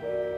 Amen.